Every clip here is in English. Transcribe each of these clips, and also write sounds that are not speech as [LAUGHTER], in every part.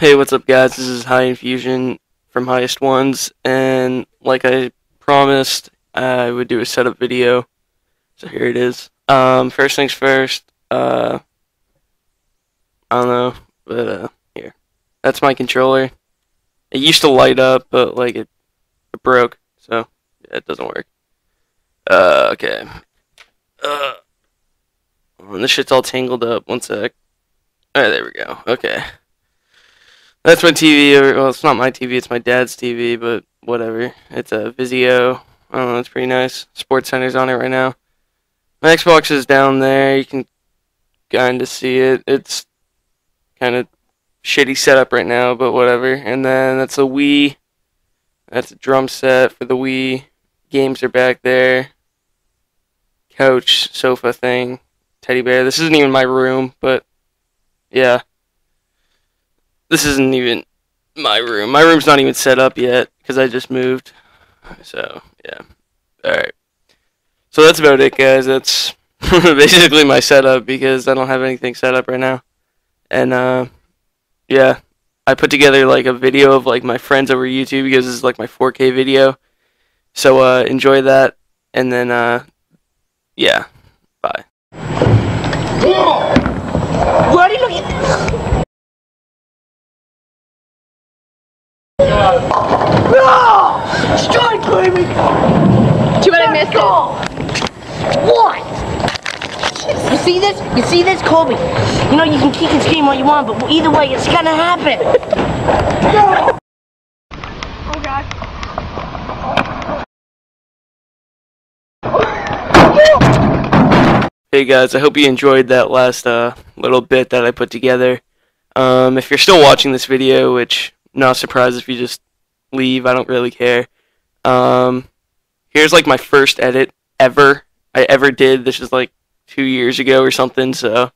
Hey, what's up, guys? This is High Infusion from Highest Ones, and like I promised, I would do a setup video. So here it is. Um, first things first. Uh, I don't know, but uh, here. That's my controller. It used to light up, but like it, it broke, so yeah, it doesn't work. Uh, okay. Uh, this shit's all tangled up. One sec. Alright, there we go. Okay. That's my TV. Well, it's not my TV. It's my dad's TV, but whatever. It's a Vizio. I don't know. It's pretty nice. SportsCenter's on it right now. My Xbox is down there. You can kind of see it. It's kind of shitty setup right now, but whatever. And then that's a Wii. That's a drum set for the Wii. Games are back there. Couch, sofa thing, teddy bear. This isn't even my room, but yeah. This isn't even my room. My room's not even set up yet because I just moved. So, yeah. Alright. So that's about it, guys. That's [LAUGHS] basically my setup because I don't have anything set up right now. And, uh, yeah. I put together, like, a video of, like, my friends over YouTube because this is, like, my 4K video. So, uh, enjoy that. And then, uh, yeah. Bye. What No! Strike, baby! Too bad I missed it. What? You see this? You see this, Kobe? You know you can kick and scream all you want, but either way, it's gonna happen. Oh god. Hey guys, I hope you enjoyed that last uh, little bit that I put together. Um, if you're still watching this video, which not surprised if you just leave, I don't really care. Um, here's like my first edit ever I ever did. This is like two years ago or something. So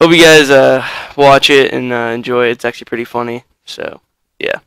hope you guys uh, watch it and uh, enjoy it. It's actually pretty funny. So yeah.